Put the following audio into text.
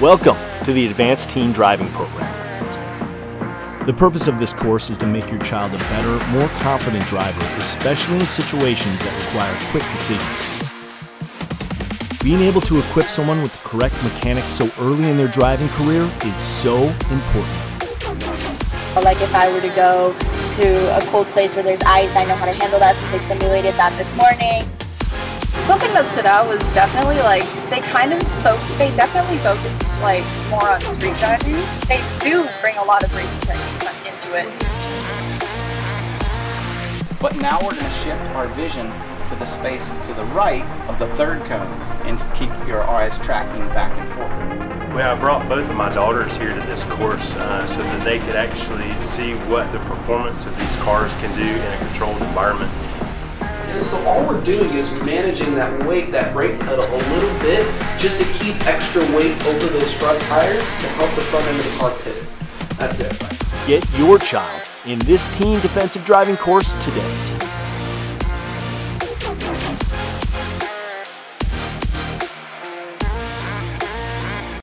Welcome to the Advanced Teen Driving Program. The purpose of this course is to make your child a better, more confident driver, especially in situations that require quick decisions. Being able to equip someone with the correct mechanics so early in their driving career is so important. Like if I were to go to a cold place where there's ice, I know how to handle that since I simulated that this morning. Something that stood out was definitely like they kind of focus, they definitely focus like more on street driving. They do bring a lot of racing techniques into it. But now we're going to shift our vision to the space to the right of the third cone and keep your eyes tracking back and forth. Well, I brought both of my daughters here to this course uh, so that they could actually see what the performance of these cars can do in a controlled environment. So all we're doing is managing that weight, that brake pedal a little bit, just to keep extra weight over those front tires to help the front end of the car pivot. That's it. Get your child in this teen defensive driving course today.